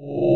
Oh.